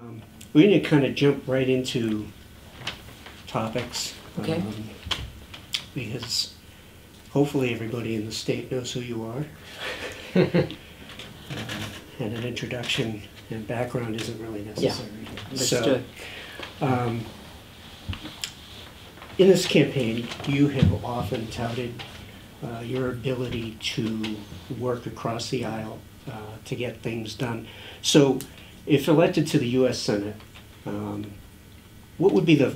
Um, We're going to kind of jump right into topics. Okay. um, Because hopefully everybody in the state knows who you are. Um, And an introduction and background isn't really necessary. Understood. So, um, in this campaign, you have often touted uh, your ability to work across the aisle uh, to get things done. So, if elected to the U.S. Senate, um, what would be the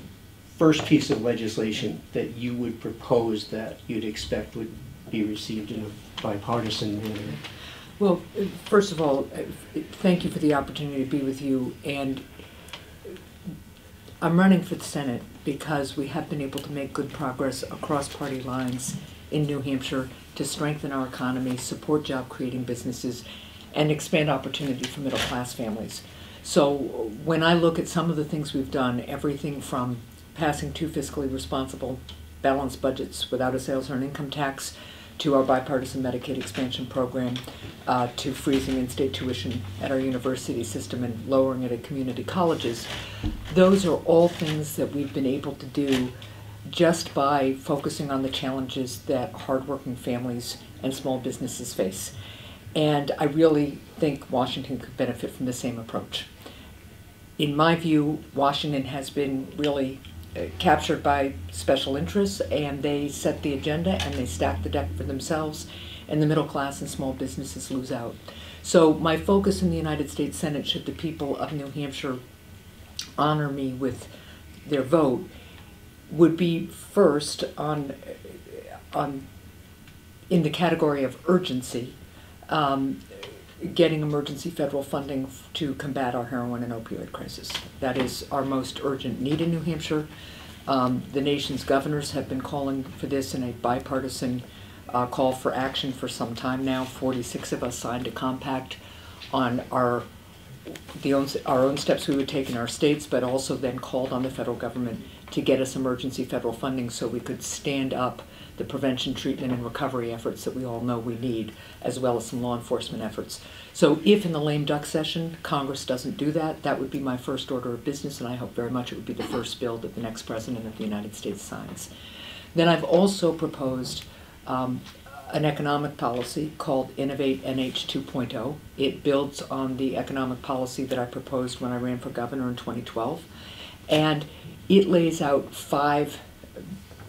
first piece of legislation that you would propose that you'd expect would be received in a bipartisan manner? Well, first of all, thank you for the opportunity to be with you. And I'm running for the Senate because we have been able to make good progress across party lines in New Hampshire to strengthen our economy, support job creating businesses, and expand opportunity for middle class families. So when I look at some of the things we've done, everything from passing two fiscally responsible balanced budgets without a sales or an income tax to our bipartisan Medicaid expansion program, uh, to freezing in-state tuition at our university system and lowering it at community colleges. Those are all things that we've been able to do just by focusing on the challenges that hardworking families and small businesses face. And I really think Washington could benefit from the same approach. In my view, Washington has been really uh, captured by special interests and they set the agenda and they stack the deck for themselves and the middle class and small businesses lose out. So my focus in the United States Senate, should the people of New Hampshire honor me with their vote, would be first on, on, in the category of urgency, um, getting emergency federal funding to combat our heroin and opioid crisis. That is our most urgent need in New Hampshire. Um, the nation's governors have been calling for this in a bipartisan uh, call for action for some time now. 46 of us signed a compact on our the own, our own steps we would take in our states, but also then called on the federal government to get us emergency federal funding so we could stand up the prevention, treatment, and recovery efforts that we all know we need, as well as some law enforcement efforts. So if in the lame duck session Congress doesn't do that, that would be my first order of business, and I hope very much it would be the first bill that the next president of the United States signs. Then I've also proposed um, an economic policy called Innovate NH 2.0. It builds on the economic policy that I proposed when I ran for governor in 2012. And it lays out five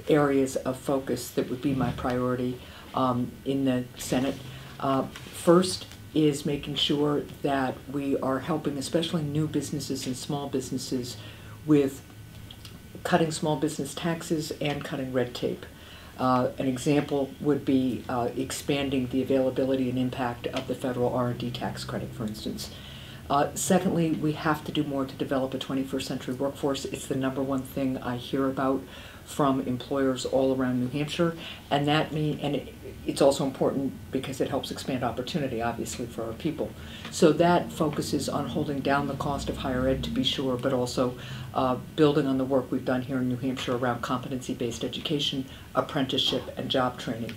areas of focus that would be my priority um, in the Senate. Uh, first is making sure that we are helping, especially new businesses and small businesses, with cutting small business taxes and cutting red tape. Uh, an example would be uh, expanding the availability and impact of the federal R&D tax credit, for instance. Uh, secondly, we have to do more to develop a 21st century workforce. It's the number one thing I hear about from employers all around New Hampshire, and that mean and it, it's also important because it helps expand opportunity, obviously, for our people. So that focuses on holding down the cost of higher ed, to be sure, but also uh, building on the work we've done here in New Hampshire around competency-based education, apprenticeship, and job training.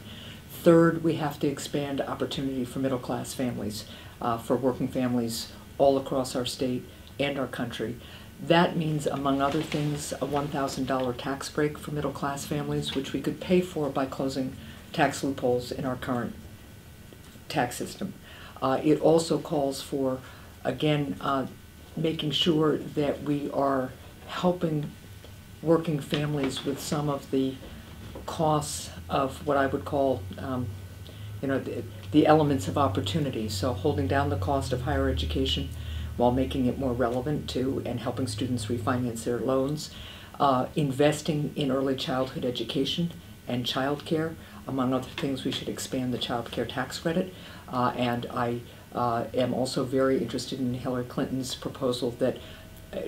Third, we have to expand opportunity for middle-class families, uh, for working families all across our state and our country. That means, among other things, a $1,000 tax break for middle class families, which we could pay for by closing tax loopholes in our current tax system. Uh, it also calls for, again, uh, making sure that we are helping working families with some of the costs of what I would call, um, you know, the, the elements of opportunity. So holding down the cost of higher education while making it more relevant to and helping students refinance their loans, uh, investing in early childhood education and childcare. Among other things, we should expand the child care tax credit. Uh, and I uh, am also very interested in Hillary Clinton's proposal that uh,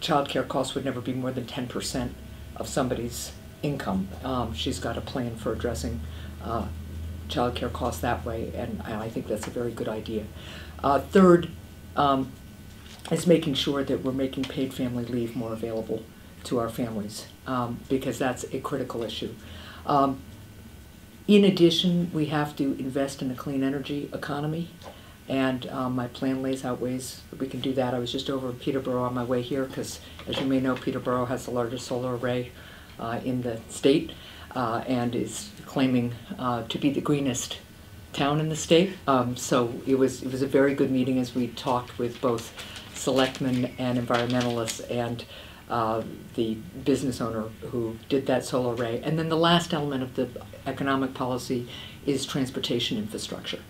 child care costs would never be more than 10% of somebody's income. Um, she's got a plan for addressing uh, child care costs that way, and I I think that's a very good idea. Uh, third, um, is making sure that we're making paid family leave more available to our families, um, because that's a critical issue. Um, in addition, we have to invest in a clean energy economy. And um, my plan lays out ways that we can do that. I was just over in Peterborough on my way here because, as you may know, Peterborough has the largest solar array uh, in the state uh, and is claiming uh, to be the greenest town in the state. Um, so it was it was a very good meeting as we talked with both selectmen and environmentalists and uh, the business owner who did that solar array. And then the last element of the economic policy is transportation infrastructure,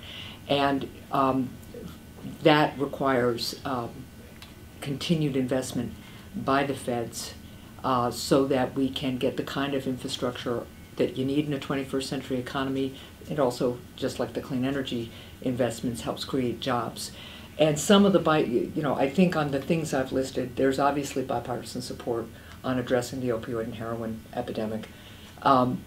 and um, that requires um, continued investment by the feds uh, so that we can get the kind of infrastructure that you need in a 21st century economy. It also, just like the clean energy investments, helps create jobs. And some of the, you know, I think on the things I've listed, there's obviously bipartisan support on addressing the opioid and heroin epidemic. Um,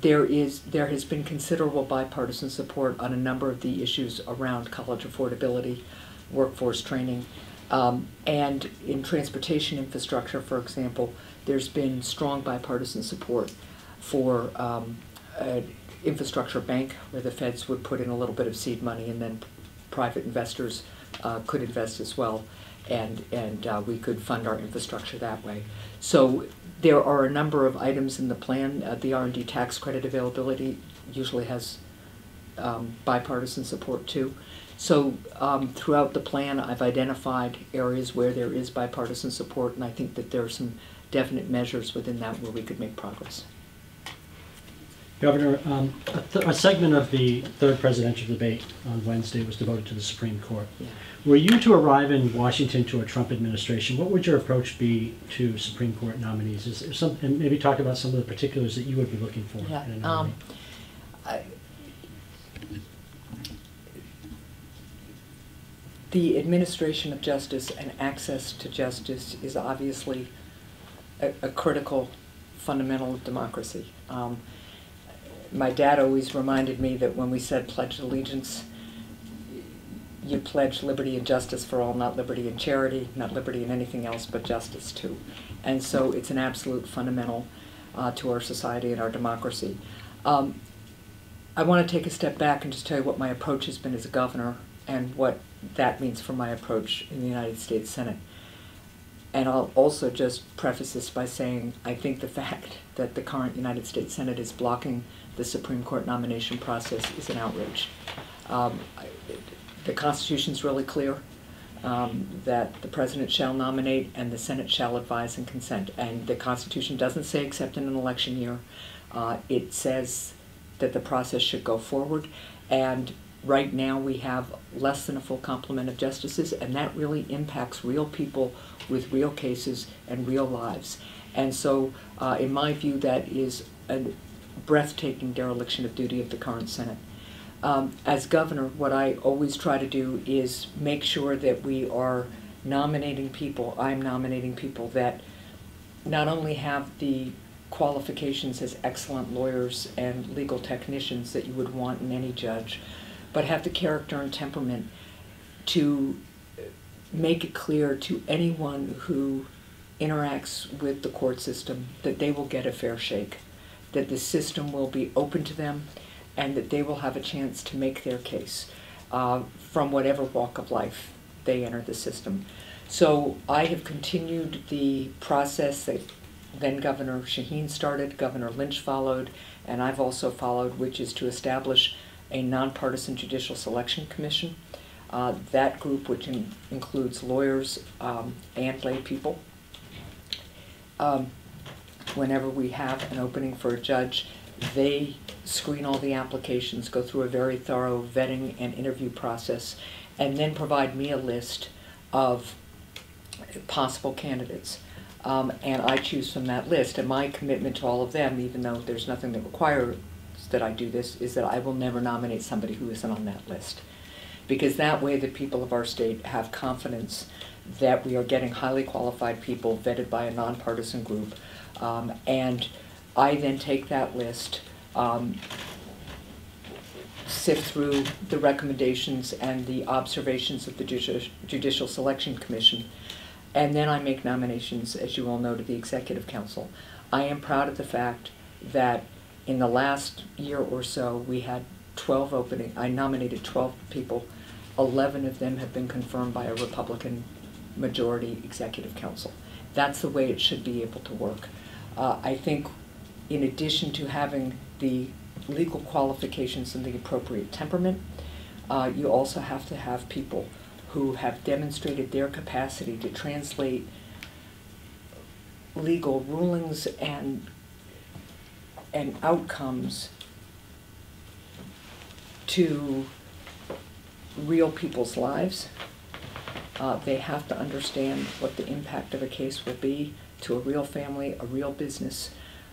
there is there has been considerable bipartisan support on a number of the issues around college affordability, workforce training, um, and in transportation infrastructure, for example, there's been strong bipartisan support for um, an infrastructure bank where the feds would put in a little bit of seed money and then private investors uh, could invest as well, and and uh, we could fund our infrastructure that way. So there are a number of items in the plan. Uh, the R&D tax credit availability usually has um, bipartisan support too. So um, throughout the plan, I've identified areas where there is bipartisan support, and I think that there are some definite measures within that where we could make progress. Governor, um, a, th- a segment of the third presidential debate on Wednesday was devoted to the Supreme Court. Yeah. Were you to arrive in Washington to a Trump administration, what would your approach be to Supreme Court nominees? Is there some, and maybe talk about some of the particulars that you would be looking for Yeah, in a um. I- The administration of justice and access to justice is obviously a, a critical fundamental of democracy. Um, my dad always reminded me that when we said pledge allegiance, you pledge liberty and justice for all, not liberty and charity, not liberty and anything else, but justice too. And so it's an absolute fundamental uh, to our society and our democracy. Um, I want to take a step back and just tell you what my approach has been as a governor and what that means for my approach in the United States Senate. And I'll also just preface this by saying I think the fact that the current United States Senate is blocking the Supreme Court nomination process is an outrage. Um, the Constitution's really clear um, that the President shall nominate and the Senate shall advise and consent. And the Constitution doesn't say except in an election year. Uh, it says that the process should go forward. And right now, we have less than a full complement of justices, and that really impacts real people with real cases and real lives. And so, uh, in my view, that is a breathtaking dereliction of duty of the current Senate. Um, as governor, what I always try to do is make sure that we are nominating people, I'm nominating people that not only have the qualifications as excellent lawyers and legal technicians that you would want in any judge, but have the character and temperament to make it clear to anyone who interacts with the court system that they will get a fair shake, that the system will be open to them, and that they will have a chance to make their case uh, from whatever walk of life they enter the system. So I have continued the process that then Governor Shaheen started, Governor Lynch followed, and I've also followed, which is to establish a nonpartisan judicial selection commission. Uh, that group, which in, includes lawyers um, and lay people, um, whenever we have an opening for a judge, they screen all the applications, go through a very thorough vetting and interview process, and then provide me a list of possible candidates. Um, and I choose from that list. And my commitment to all of them, even though there's nothing that requires that I do this, is that I will never nominate somebody who isn't on that list. Because that way the people of our state have confidence that we are getting highly qualified people vetted by a nonpartisan group. Um, and I then take that list, um, sift through the recommendations and the observations of the Judici- Judicial Selection Commission, and then I make nominations, as you all know, to the Executive Council. I am proud of the fact that in the last year or so, we had 12 opening, I nominated 12 people. 11 of them have been confirmed by a Republican majority executive council. That's the way it should be able to work. Uh, I think in addition to having the legal qualifications and the appropriate temperament, uh, you also have to have people who have demonstrated their capacity to translate legal rulings and and outcomes to real people's lives. Uh, they have to understand what the impact of a case will be to a real family, a real business,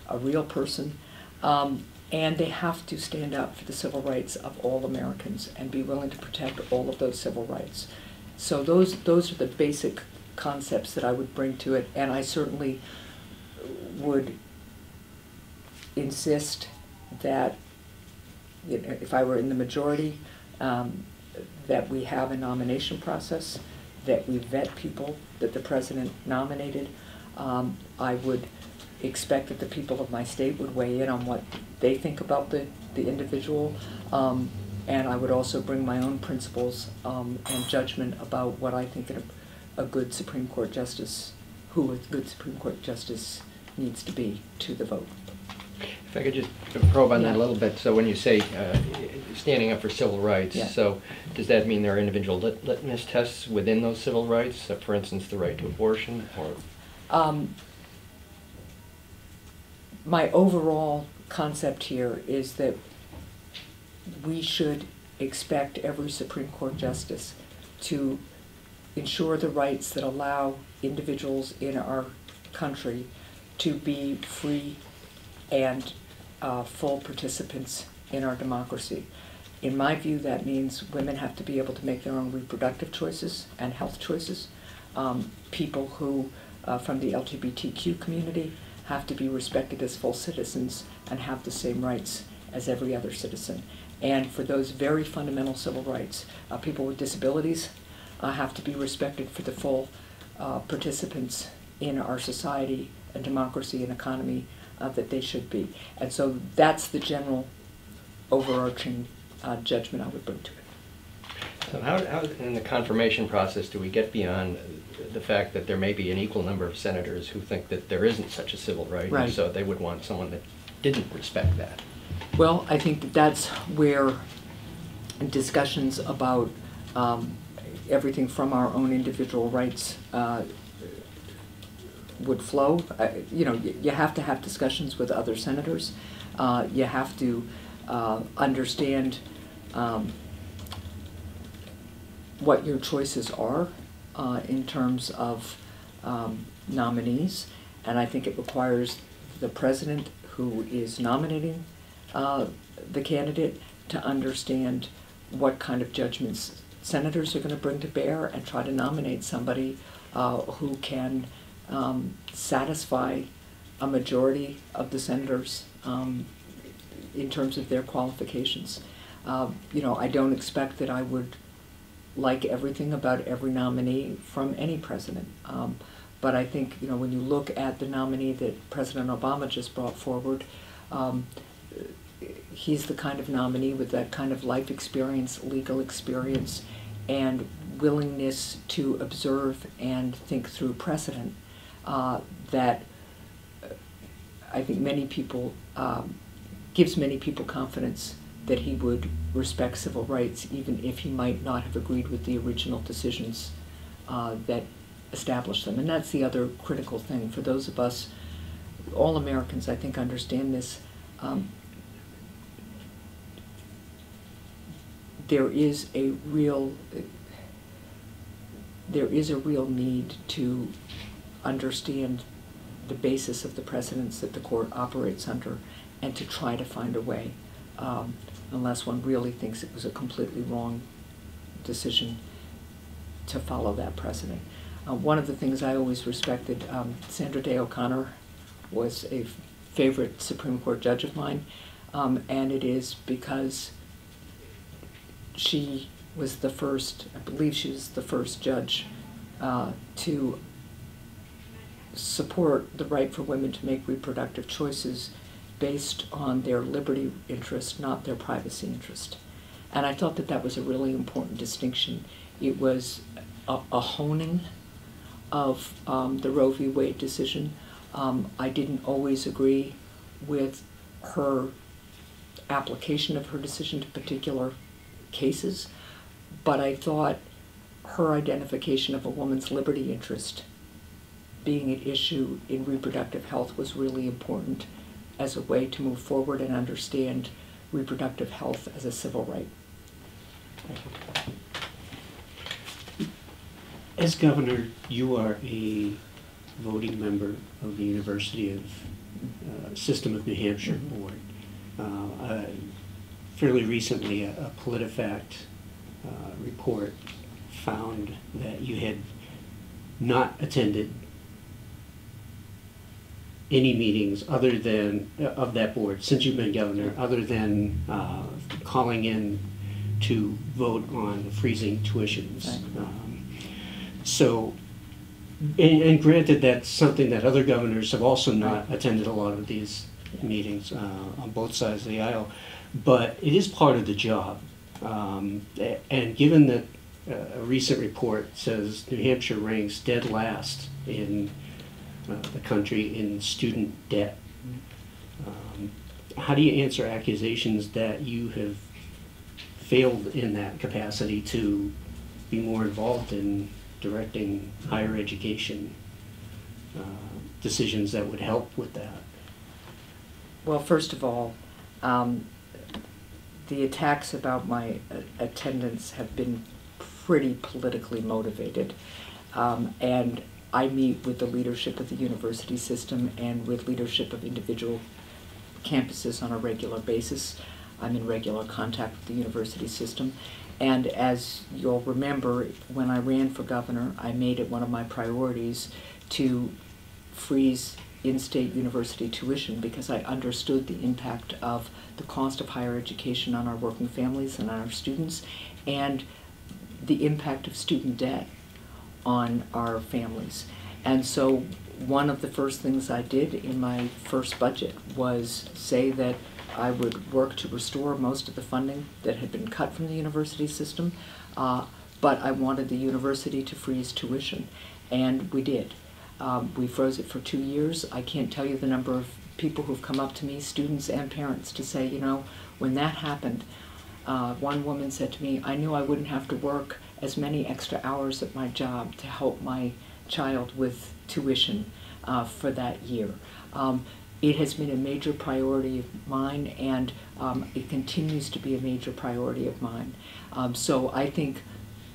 a real person. Um, and they have to stand up for the civil rights of all Americans and be willing to protect all of those civil rights. So those those are the basic concepts that I would bring to it, and I certainly would insist that you know, if I were in the majority, um, that we have a nomination process, that we vet people that the president nominated. Um, I would expect that the people of my state would weigh in on what they think about the, the individual. Um, and I would also bring my own principles um, and judgment about what I think a, a good Supreme Court justice, who a good Supreme Court justice needs to be to the vote. If I could just probe on that a little bit, so when you say uh, standing up for civil rights, Yeah. so does that mean there are individual lit- litmus tests within those civil rights? Uh, For instance, the right to abortion, or, Um, my overall concept here is that we should expect every Supreme Court justice to ensure the rights that allow individuals in our country to be free and uh, full participants in our democracy. In my view, that means women have to be able to make their own reproductive choices and health choices. Um, people who, uh, from the LGBTQ community, have to be respected as full citizens and have the same rights as every other citizen. And for those very fundamental civil rights, uh, people with disabilities uh, have to be respected for the full uh, participants in our society and democracy and economy uh, that they should be. And so that's the general overarching uh, judgment I would bring to it. so how, how, in the confirmation process, do we get beyond the fact that there may be an equal number of senators who think that there isn't such a civil right? and Right. So they would want someone that didn't respect that? Well, I think that that's where discussions about um, everything from our own individual rights uh, would flow. Uh, You know, you have to have discussions with other senators. Uh, You have to uh, understand um, what your choices are uh, in terms of um, nominees. And I think it requires the president who is nominating uh, the candidate to understand what kind of judgments senators are going to bring to bear and try to nominate somebody uh, who can um, satisfy a majority of the senators um, in terms of their qualifications. Uh, you know, I don't expect that I would like everything about every nominee from any president. Um, but I think, you know, when you look at the nominee that President Obama just brought forward, um, he's the kind of nominee with that kind of life experience, legal experience, and willingness to observe and think through precedent uh, that uh, I think many people, um, gives many people confidence that he would respect civil rights even if he might not have agreed with the original decisions uh, that established them. And that's the other critical thing for those of us, all Americans, I think, understand this. Um, there is a real there is a real need to understand the basis of the precedents that the court operates under and to try to find a way, um, unless one really thinks it was a completely wrong decision to follow that precedent. Uh, one of the things I always respected, um, Sandra Day O'Connor was a favorite Supreme Court judge of mine, um, and it is because she was the first, I believe she was the first judge uh, to support the right for women to make reproductive choices based on their liberty interest, not their privacy interest. And I thought that that was a really important distinction. It was a, a honing of um, the Roe v. Wade decision. Um, I didn't always agree with her application of her decision to particular cases, but I thought her identification of a woman's liberty interest being an issue in reproductive health was really important as a way to move forward and understand reproductive health as a civil right. As governor, you are a voting member of the University of uh, System of New Hampshire Mhm. Board. Uh, uh, Fairly recently, a a PolitiFact uh, report found that you had not attended any meetings other than, uh, of that board, since you've been governor, other than uh, calling in to vote on freezing tuitions. Um, So, and, and granted, that's something that other governors have also not attended a lot of these meetings uh, on both sides of the aisle, but it is part of the job. Um, a- and given that uh, a recent report says New Hampshire ranks dead last in the country in student debt, um, how do you answer accusations that you have failed in that capacity to be more involved in directing higher education uh, decisions that would help with that? Well, first of all, um, the attacks about my attendance have been pretty politically motivated. Um, and I meet with the leadership of the university system and with leadership of individual campuses on a regular basis. I'm in regular contact with the university system. And as you'll remember, when I ran for governor, I made it one of my priorities to freeze in-state university tuition because I understood the impact of the cost of higher education on our working families and on our students and the impact of student debt on our families. And so one of the first things I did in my first budget was say that I would work to restore most of the funding that had been cut from the university system, uh, but I wanted the university to freeze tuition, and we did. Um, we froze it for two years. I can't tell you the number of people who've come up to me, students and parents, to say, you know, when that happened, uh, one woman said to me, I knew I wouldn't have to work as many extra hours at my job to help my child with tuition uh, for that year. Um, it has been a major priority of mine, and um, it continues to be a major priority of mine. Um, so I think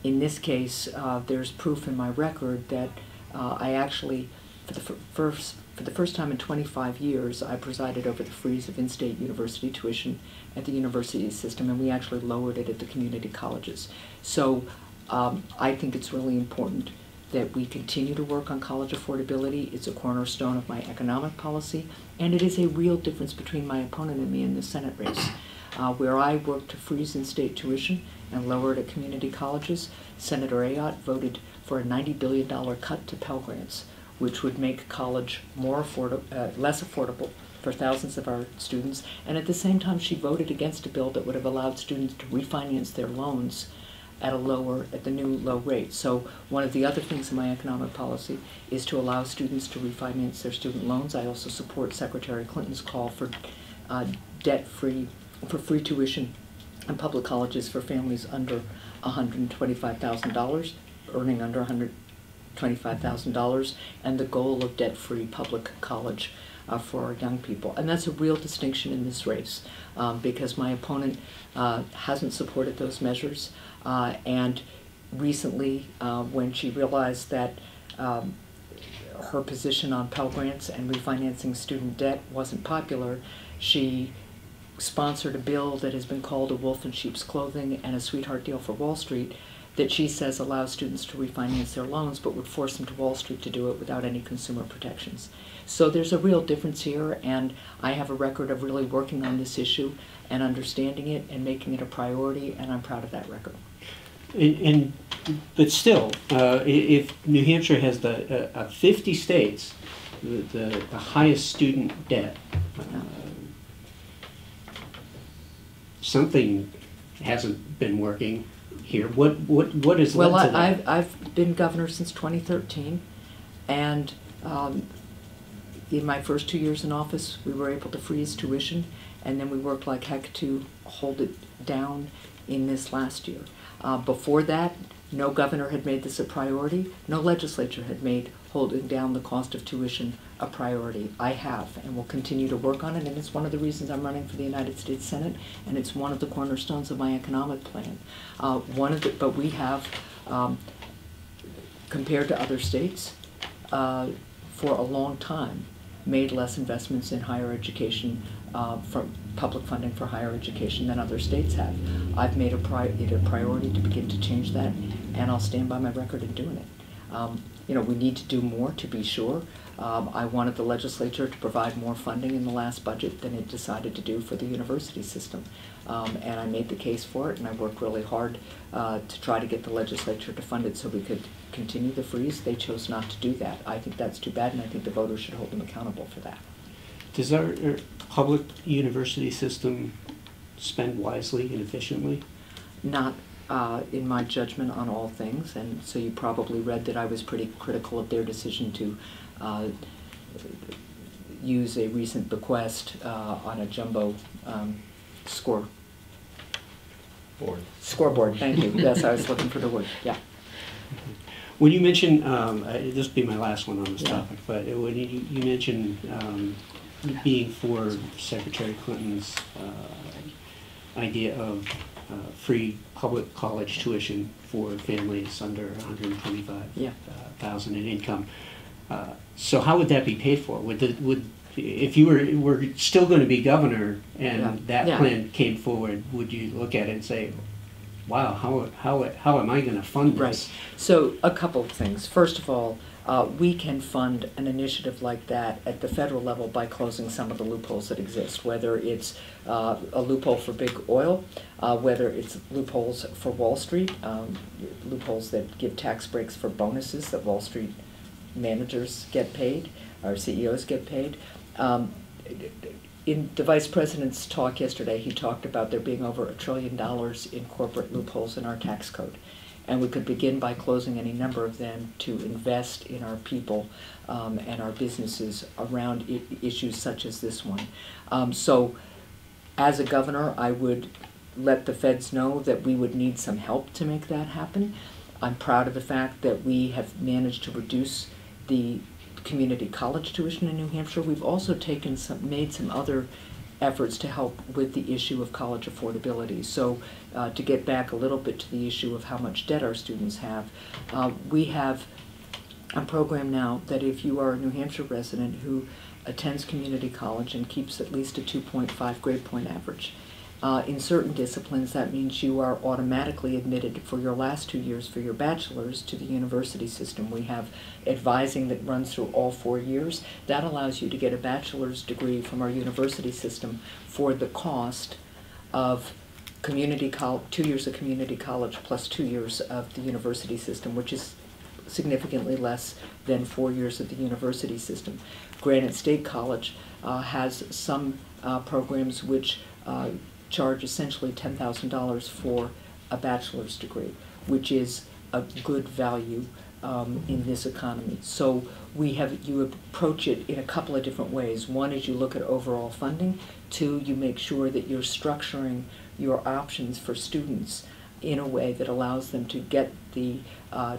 in this case, uh, there's proof in my record that uh, I actually, for the fir- first for the first time in 25 years, I presided over the freeze of in-state university tuition at the university system, and we actually lowered it at the community colleges. So um, I think it's really important that we continue to work on college affordability. It's a cornerstone of my economic policy, and it is a real difference between my opponent and me in the Senate race. Uh, where I worked to freeze in-state tuition and lower it at community colleges, Senator Ayotte voted for a $90 billion cut to Pell Grants, which would make college more affordable, uh, less affordable for thousands of our students. And at the same time, she voted against a bill that would have allowed students to refinance their loans at a lower, at the new low rate. So one of the other things in my economic policy is to allow students to refinance their student loans. I also support Secretary Clinton's call for uh, debt-free, for free tuition in public colleges for families under $125,000, earning under $125,000, and the goal of debt-free public college uh, for our young people. And that's a real distinction in this race um, because my opponent uh, hasn't supported those measures. Uh, and recently, uh, when she realized that um, her position on Pell Grants and refinancing student debt wasn't popular, she sponsored a bill that has been called a wolf in sheep's clothing and a sweetheart deal for Wall Street that she says allows students to refinance their loans but would force them to Wall Street to do it without any consumer protections. So there's a real difference here, and I have a record of really working on this issue and understanding it and making it a priority, and I'm proud of that record. And, but still, uh, if New Hampshire has the uh, uh, 50 states, the, the, the highest student debt, uh, something hasn't been working here. What, what, what led Well? I, I've, I've been governor since 2013, and um, in my first two years in office, we were able to freeze tuition, and then we worked like heck to hold it down in this last year. Uh, before that, no governor had made this a priority, no legislature had made holding down the cost of tuition a priority. I have, and will continue to work on it, and it's one of the reasons I'm running for the United States Senate, and it's one of the cornerstones of my economic plan. Uh, one of the, but we have, um, compared to other states, uh, for a long time, made less investments in higher education, uh, from public funding for higher education than other states have. I've made it a priority to begin to change that, and I'll stand by my record in doing it. Um, you know, we need to do more, to be sure. Um, I wanted the legislature to provide more funding in the last budget than it decided to do for the university system. Um, and I made the case for it, and I worked really hard uh, to try to get the legislature to fund it so we could continue the freeze. They chose not to do that. I think that's too bad, and I think the voters should hold them accountable for that. Does our, our public university system spend wisely and efficiently? Not uh, in my judgment on all things, and so you probably read that I was pretty critical of their decision to uh, use a recent bequest uh, on a jumbo um, score Board. scoreboard. Thank you. Yes, I was looking for the word. Yeah. When you mentioned, um, uh, this will be my last one on this Yeah. topic, but uh, when you, you mentioned um, being for Secretary Clinton's uh, idea of uh, free public college tuition for families under 125,000 Yeah. in income. Uh, So how would that be paid for? Would, the- would, if you were, were still going to be governor Yeah. and that Yeah. plan came forward, would you look at it and say, wow, how, how, how am I going to fund this? Right. So a couple of things. First of all, uh, we can fund an initiative like that at the federal level by closing some of the loopholes that exist, whether it's uh, a loophole for big oil, uh, whether it's loopholes for Wall Street, um, loopholes that give tax breaks for bonuses that Wall Street managers get paid, or CEOs get paid. Um, in the vice president's talk yesterday, he talked about there being over a trillion dollars in corporate loopholes in our tax code. And we could begin by closing any number of them to invest in our people um, and our businesses around issues such as this one. Um, so, as a governor, I would let the feds know that we would need some help to make that happen. I'm proud of the fact that we have managed to reduce the community college tuition in New Hampshire. We've also taken some, made some other efforts to help with the issue of college affordability. So, uh, to get back a little bit to the issue of how much debt our students have, uh, we have a program now that if you are a New Hampshire resident who attends community college and keeps at least a 2.5 grade point average, uh, in certain disciplines, that means you are automatically admitted for your last two years for your bachelor's to the university system. We have advising that runs through all four years. That allows you to get a bachelor's degree from our university system for the cost of community col- two years of community college plus two years of the university system, which is significantly less than four years of the university system. Granite State College uh, has some uh, programs which uh, charge essentially $10,000 for a bachelor's degree, which is a good value um, in this economy. So we have, you approach it in a couple of different ways. One is you look at overall funding. Two, you make sure that you're structuring your options for students in a way that allows them to get the uh,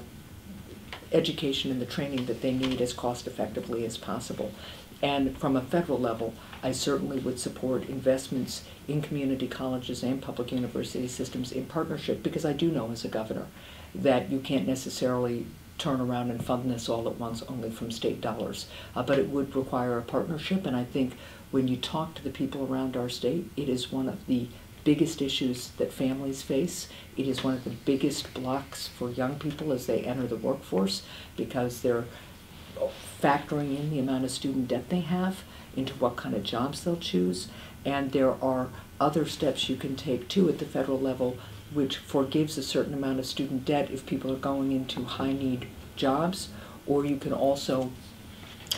education and the training that they need as cost effectively as possible. And from a federal level, I certainly would support investments in community colleges and public university systems in partnership because I do know as a governor that you can't necessarily turn around and fund this all at once only from state dollars. Uh, but it would require a partnership, and I think when you talk to the people around our state, it is one of the biggest issues that families face. It is one of the biggest blocks for young people as they enter the workforce because they're factoring in the amount of student debt they have into what kind of jobs they'll choose. And there are other steps you can take too at the federal level which forgives a certain amount of student debt if people are going into high need jobs, or you can also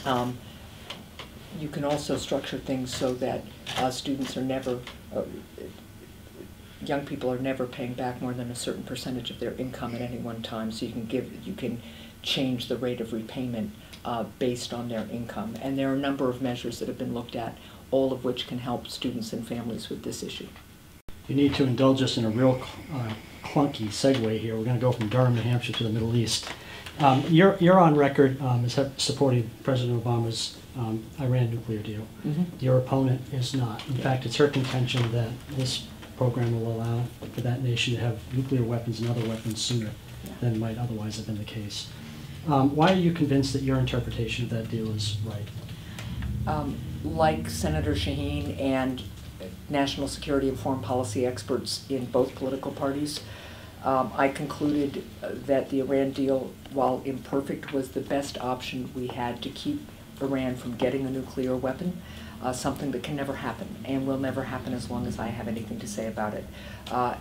um, you can also structure things so that uh, students are never uh, young people are never paying back more than a certain percentage of their income at any one time, so you can give, you can change the rate of repayment uh, based on their income. And there are a number of measures that have been looked at, all of which can help students and families with this issue. You need to indulge us in a real uh, clunky segue here. We're going to go from Durham, New Hampshire to the Middle East. Um, You're, you're on record um, as supporting President Obama's um, Iran nuclear deal. Your opponent is not. In fact, it's her contention that this program will allow for that nation to have nuclear weapons and other weapons sooner than might otherwise have been the case. Um, Why are you convinced that your interpretation of that deal is right? Um, like Senator Shaheen and national security and foreign policy experts in both political parties, um, I concluded uh, that the Iran deal, while imperfect, was the best option we had to keep Iran from getting a nuclear weapon, uh, something that can never happen and will never happen as long as I have anything to say about it. Uh,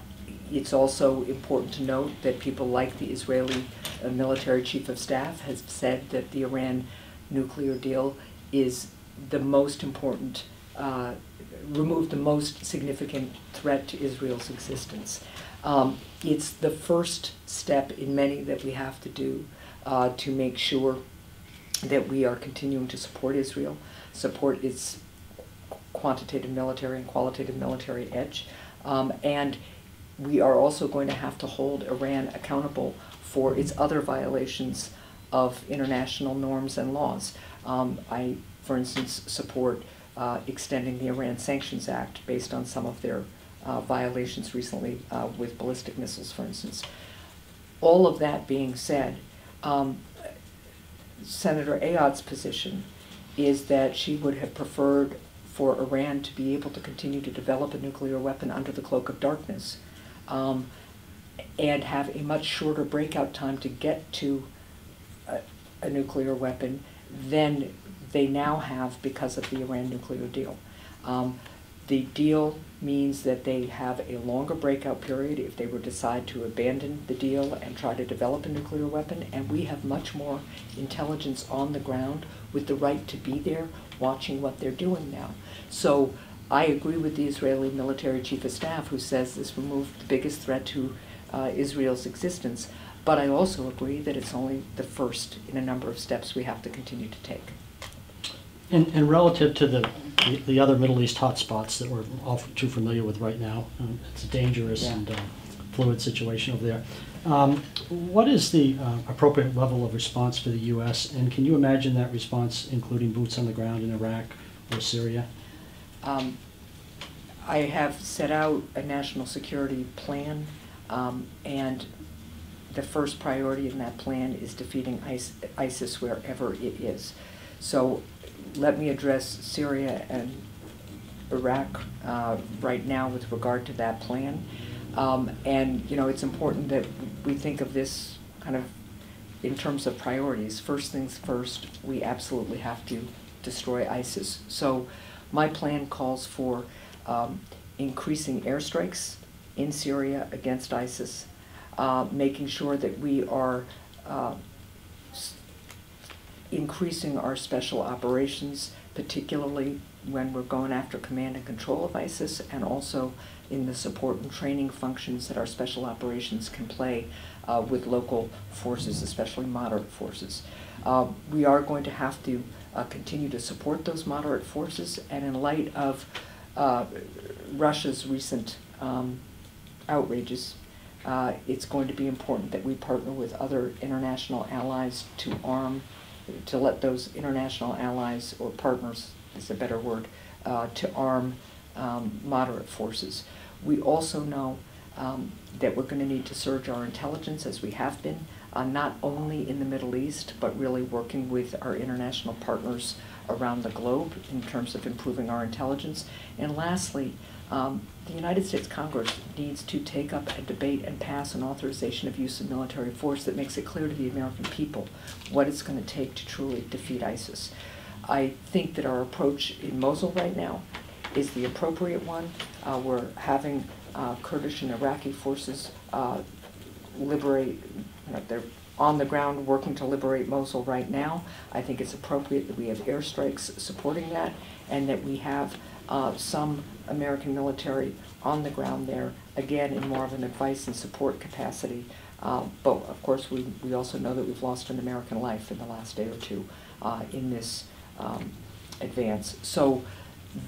it's also important to note that people like the Israeli uh, military chief of staff has said that the Iran nuclear deal is the most important, uh, removed the most significant threat to Israel's existence. Um, it's the first step in many that we have to do uh, to make sure that we are continuing to support Israel, support its quantitative military and qualitative military edge, um, and we are also going to have to hold Iran accountable for its other violations of international norms and laws. Um, I, for instance, support uh, extending the Iran Sanctions Act based on some of their uh, violations recently uh, with ballistic missiles, for instance. All of that being said, um, Senator Ayotte's position is that she would have preferred for Iran to be able to continue to develop a nuclear weapon under the cloak of darkness um, and have a much shorter breakout time to get to a, a nuclear weapon than they now have because of the Iran nuclear deal. Um, the deal means that they have a longer breakout period if they were to decide to abandon the deal and try to develop a nuclear weapon, and we have much more intelligence on the ground with the right to be there watching what they're doing now. So I agree with the Israeli military chief of staff who says this removed the biggest threat to uh, Israel's existence, but I also agree that it's only the first in a number of steps we have to continue to take. And, and relative to the, the- the other Middle East hotspots that we're all too familiar with right now, um, it's a dangerous Yeah. and uh, fluid situation over there. Um, What is the uh, appropriate level of response for the U.S., and can you imagine that response including boots on the ground in Iraq or Syria? Um, I have set out a national security plan, um, and the first priority in that plan is defeating ISIS wherever it is. So let me address Syria and Iraq uh, right now with regard to that plan. Um, and, you know, it's important that we think of this kind of in terms of priorities. First things first, we absolutely have to destroy ISIS. So my plan calls for um, increasing airstrikes in Syria against ISIS, uh, making sure that we are uh, increasing our special operations, particularly when we're going after command and control of ISIS, and also in the support and training functions that our special operations can play uh, with local forces, especially moderate forces. Uh, we are going to have to uh, continue to support those moderate forces, and in light of uh, Russia's recent um, outrages, uh, it's going to be important that we partner with other international allies to arm, to let those international allies, or partners is a better word, uh, to arm um, moderate forces. We also know um, that we're going to need to surge our intelligence as we have been, uh, not only in the Middle East, but really working with our international partners around the globe in terms of improving our intelligence. And lastly, um, the United States Congress needs to take up a debate and pass an authorization of use of military force that makes it clear to the American people what it's going to take to truly defeat ISIS. I think that our approach in Mosul right now is the appropriate one. Uh, we're having uh, Kurdish and Iraqi forces uh, liberate, you know, they're on the ground working to liberate Mosul right now. I think it's appropriate that we have airstrikes supporting that and that we have uh, some American military on the ground there, again, in more of an advice and support capacity. Uh, But of course, we, we also know that we've lost an American life in the last day or two uh, in this um, advance. So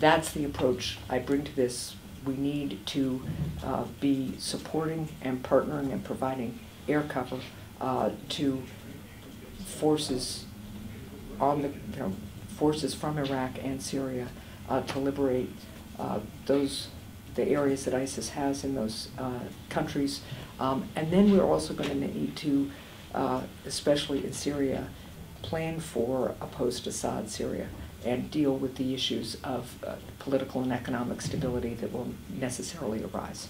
that's the approach I bring to this. We need to uh, be supporting and partnering and providing air cover uh, to forces on the, you know, forces from Iraq and Syria uh, to liberate uh, those, the areas that ISIS has in those uh, countries. Um, And then we're also going to need to, uh, especially in Syria, plan for a post-Assad Syria and deal with the issues of uh, political and economic stability that will necessarily arise.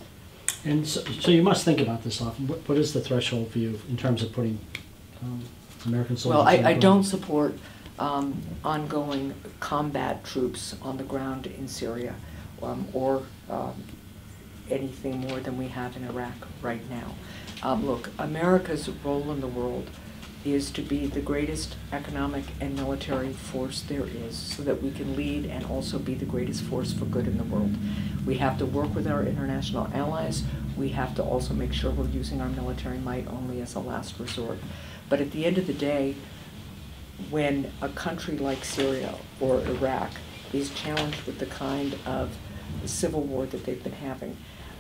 And so, so you must think about this often. What, what is the threshold for you in terms of putting um, American soldiers? Well, I, I don't support um, ongoing combat troops on the ground in Syria um, or um, anything more than we have in Iraq right now. Um, Look, America's role in the world is to be the greatest economic and military force there is so that we can lead and also be the greatest force for good in the world. We have to work with our international allies. We have to also make sure we're using our military might only as a last resort. But at the end of the day, when a country like Syria or Iraq is challenged with the kind of civil war that they've been having,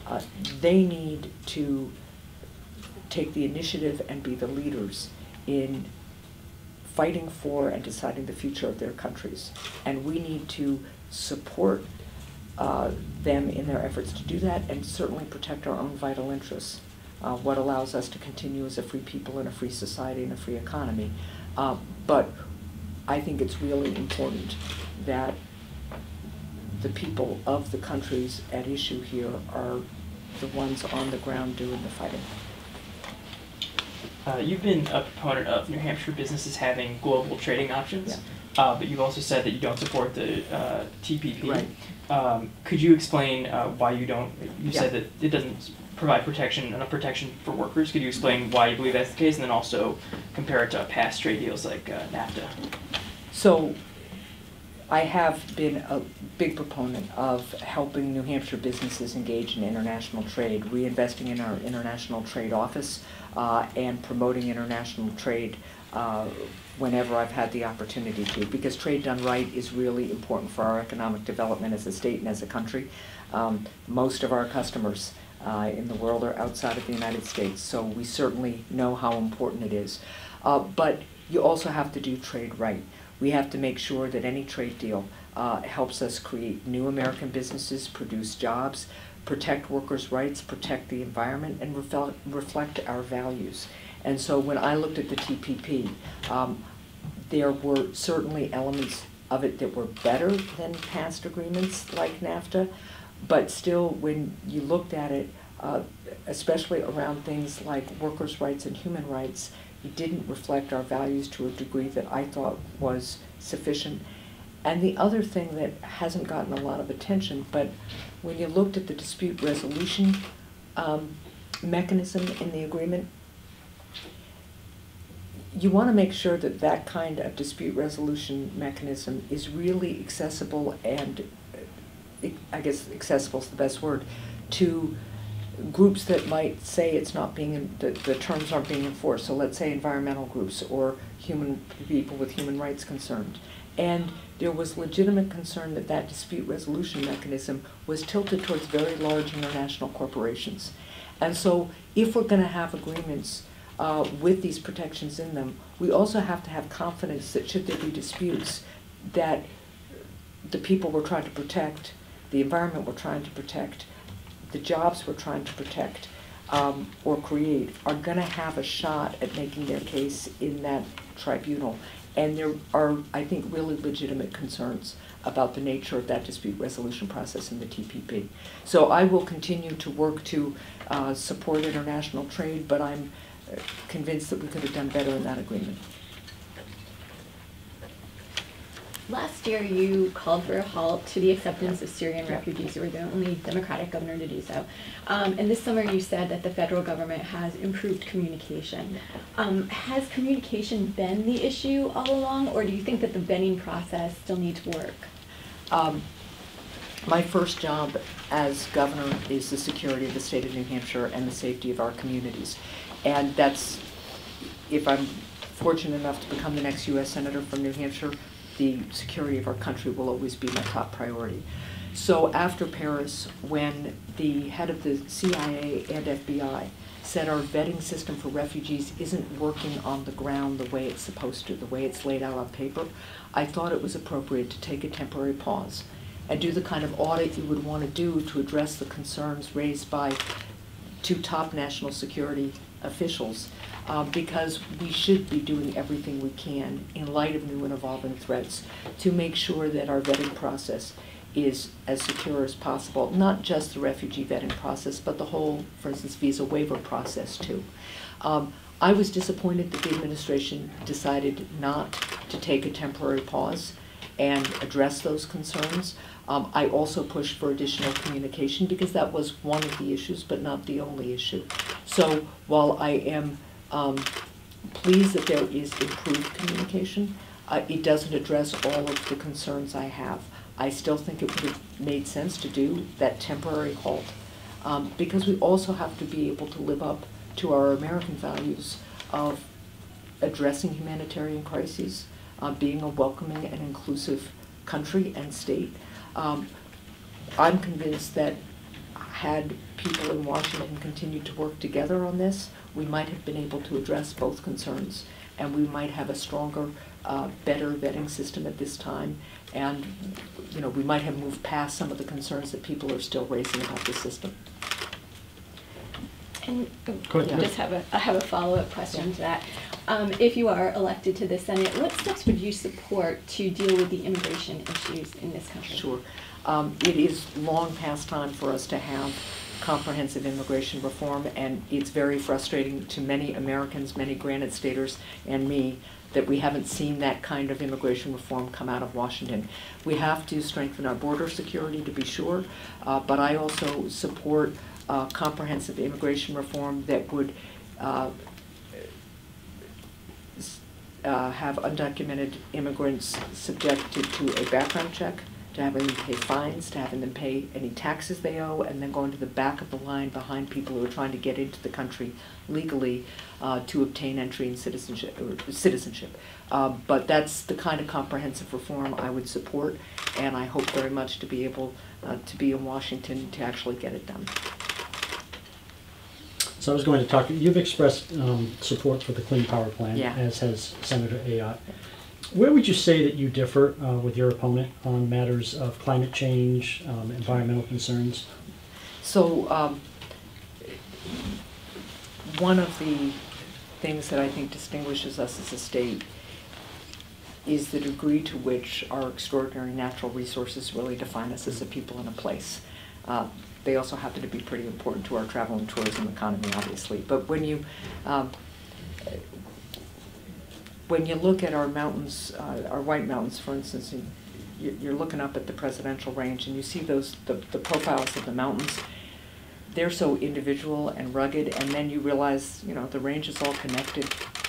uh, they need to take the initiative and be the leaders in fighting for and deciding the future of their countries. And we need to support uh, them in their efforts to do that and certainly protect our own vital interests, uh, what allows us to continue as a free people in a free society and a free economy. Uh, but I think it's really important that the people of the countries at issue here are the ones on the ground doing the fighting. Uh, you've been a proponent of New Hampshire businesses having global trading options, uh, but you've also said that you don't support the uh, TPP. Right. Um, could you explain uh, why you don't? You Yeah. said that it doesn't provide protection, enough protection for workers. Could you explain why you believe that's the case, and then also compare it to past trade deals like uh, NAFTA? So I have been a big proponent of helping New Hampshire businesses engage in international trade, reinvesting in our international trade office, uh, and promoting international trade uh, whenever I've had the opportunity to, because trade done right is really important for our economic development as a state and as a country. Um, Most of our customers uh, in the world are outside of the United States, so we certainly know how important it is. Uh, But you also have to do trade right. We have to make sure that any trade deal uh, helps us create new American businesses, produce jobs, protect workers' rights, protect the environment, and refel- reflect our values. And so when I looked at the TPP, um, there were certainly elements of it that were better than past agreements like NAFTA, but still, when you looked at it, uh, especially around things like workers' rights and human rights, it didn't reflect our values to a degree that I thought was sufficient. And the other thing that hasn't gotten a lot of attention, but when you looked at the dispute resolution um, mechanism in the agreement, you want to make sure that that kind of dispute resolution mechanism is really accessible and, I guess accessible is the best word, to groups that might say it's not being, the, the terms aren't being enforced. So let's say environmental groups or human, people with human rights concerns. And there was legitimate concern that that dispute resolution mechanism was tilted towards very large international corporations. And so if we're going to have agreements uh, with these protections in them, we also have to have confidence that should there be disputes, that the people we're trying to protect, the environment we're trying to protect, the jobs we're trying to protect um, or create are going to have a shot at making their case in that tribunal. And there are, I think, really legitimate concerns about the nature of that dispute resolution process in the TPP. So I will continue to work to uh, support international trade, but I'm uh, convinced that we could have done better in that agreement. Last year, you called for a halt to the acceptance of Syrian refugees. You were the only Democratic governor to do so. Um, and this summer, you said that the federal government has improved communication. Um, has communication been the issue all along, or do you think that the vetting process still needs to work? Um, My first job as governor is the security of the state of New Hampshire and the safety of our communities. And that's, if I'm fortunate enough to become the next US Senator from New Hampshire, the security of our country will always be my top priority. So after Paris, when the head of the CIA and FBI said our vetting system for refugees isn't working on the ground the way it's supposed to, the way it's laid out on paper, I thought it was appropriate to take a temporary pause and do the kind of audit you would want to do to address the concerns raised by two top national security officials, uh, because we should be doing everything we can in light of new and evolving threats to make sure that our vetting process is as secure as possible, not just the refugee vetting process, but the whole, for instance, visa waiver process too. Um, I was disappointed that the administration decided not to take a temporary pause and address those concerns. Um, I also pushed for additional communication because that was one of the issues, but not the only issue. So while I am um, pleased that there is improved communication, uh, it doesn't address all of the concerns I have. I still think it would have made sense to do that temporary halt um, because we also have to be able to live up to our American values of addressing humanitarian crises, uh, being a welcoming and inclusive country and state. Um, I'm convinced that had people in Washington continued to work together on this, we might have been able to address both concerns, and we might have a stronger, uh, better vetting system at this time. And, you know, we might have moved past some of the concerns that people are still raising about the system. And Go ahead. I just have a, I have a follow-up question to that. Um, if you are elected to the Senate, what steps would you support to deal with the immigration issues in this country? Sure. Um, It is long past time for us to have comprehensive immigration reform, and it's very frustrating to many Americans, many Granite Staters, and me, that we haven't seen that kind of immigration reform come out of Washington. We have to strengthen our border security, to be sure, uh, but I also support uh, comprehensive immigration reform that would uh, uh, have undocumented immigrants subjected to a background check, to having them pay fines, to having them pay any taxes they owe, and then going to the back of the line behind people who are trying to get into the country legally uh, to obtain entry and citizenship. Or citizenship. Uh, but that's the kind of comprehensive reform I would support, and I hope very much to be able uh, to be in Washington to actually get it done. So I was going to talk, you've expressed um, support for the Clean Power Plan, Yeah. as has Senator Ayotte. Where would you say that you differ uh, with your opponent on matters of climate change, um, environmental concerns? So, um, one of the things that I think distinguishes us as a state is the degree to which our extraordinary natural resources really define us as a people and a place. Uh, they also happen to be pretty important to our travel and tourism economy, obviously. But when you um, when you look at our mountains, uh, our White Mountains, for instance, you- you're looking up at the presidential range and you see those, the, the profiles of the mountains, they're so individual and rugged, and then you realize, you know, the range is all connected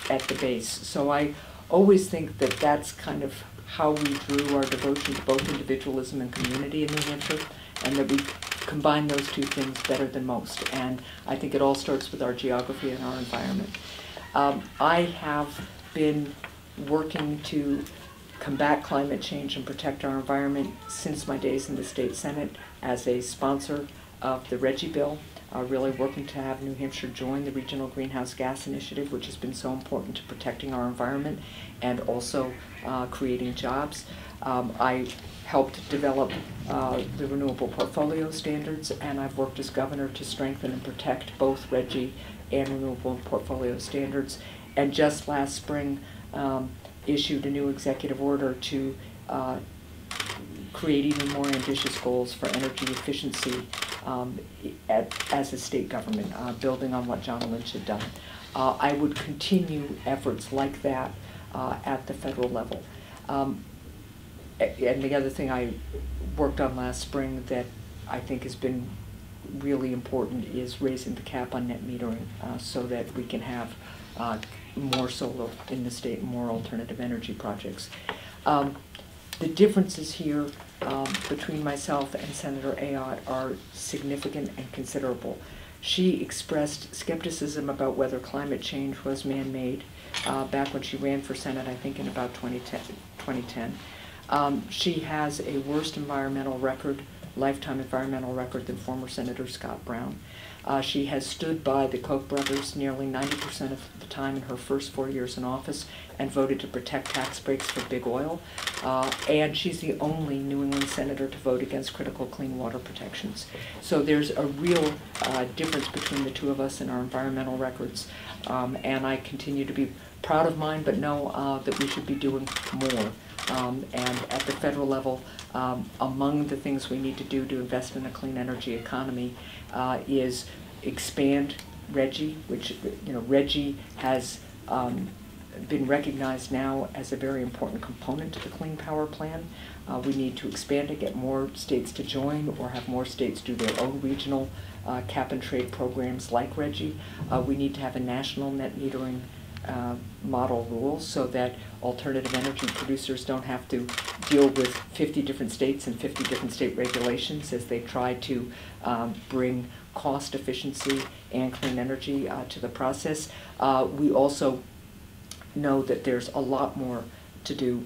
at the base. So I always think that that's kind of how we drew our devotion to both individualism and community in New Hampshire, and that we combine those two things better than most. And I think it all starts with our geography and our environment. Um, I have been working to combat climate change and protect our environment since my days in the state senate as a sponsor of the RGGI bill, uh, really working to have New Hampshire join the Regional Greenhouse Gas Initiative, which has been so important to protecting our environment and also uh, creating jobs. Um, I helped develop uh, the renewable portfolio standards, and I've worked as governor to strengthen and protect both RGGI and renewable portfolio standards. And just last spring, um, issued a new executive order to uh, create even more ambitious goals for energy efficiency um, at, as a state government, uh, building on what John Lynch had done. Uh, I would continue efforts like that uh, at the federal level. Um, and the other thing I worked on last spring that I think has been really important is raising the cap on net metering uh, so that we can have uh, more solar in the state, more alternative energy projects. Um, the differences here um, between myself and Senator Ayotte are significant and considerable. She expressed skepticism about whether climate change was man-made uh, back when she ran for Senate, I think in about 2010. 2010. Um, she has a worse environmental record, lifetime environmental record than former Senator Scott Brown. Uh, she has stood by the Koch brothers nearly 90% of the time in her first four years in office and voted to protect tax breaks for big oil. Uh, and she's the only New England senator to vote against critical clean water protections. So there's a real uh, difference between the two of us in our environmental records. Um, and I continue to be proud of mine, but know uh, that we should be doing more. Um, and at the federal level, um, among the things we need to do to invest in a clean energy economy uh, is expand RGGI, which, you know, RGGI has um, been recognized now as a very important component to the Clean Power Plan. Uh, we need to expand it, get more states to join, or have more states do their own regional uh, cap and trade programs like RGGI. Uh, we need to have a national net metering uh, model rules so that alternative energy producers don't have to deal with 50 different states and 50 different state regulations as they try to um, bring cost efficiency and clean energy uh, to the process. Uh, we also know that there's a lot more to do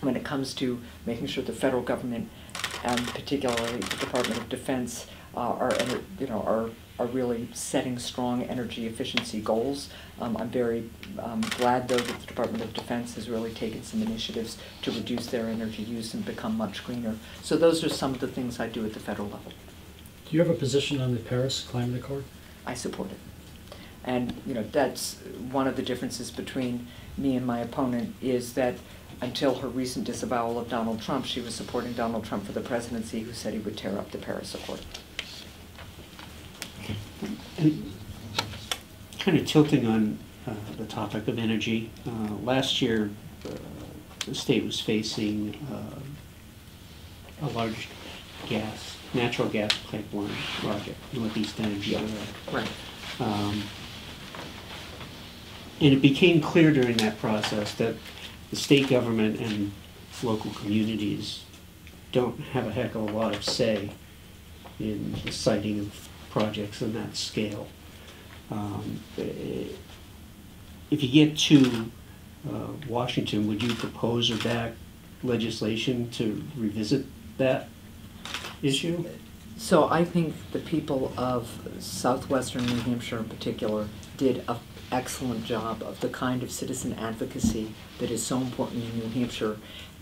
when it comes to making sure the federal government and particularly the Department of Defense uh, are, you know, are, are really setting strong energy efficiency goals. Um, I'm very um, glad, though, that the Department of Defense has really taken some initiatives to reduce their energy use and become much greener. So those are some of the things I do at the federal level. Do you have a position on the Paris Climate Accord? I support it. And, you know, that's one of the differences between me and my opponent is that until her recent disavowal of Donald Trump, she was supporting Donald Trump for the presidency who said he would tear up the Paris Accord. And kind of tilting on uh, the topic of energy, uh, last year, uh, the state was facing uh, a large gas, natural gas pipeline project, Northeast Energy. Right. Um, And it became clear during that process that the state government and local communities don't have a heck of a lot of say in the siting of projects on that scale. Um, If you get to uh, Washington, would you propose or back legislation to revisit that issue? So I think the people of southwestern New Hampshire in particular did an excellent job of the kind of citizen advocacy that is so important in New Hampshire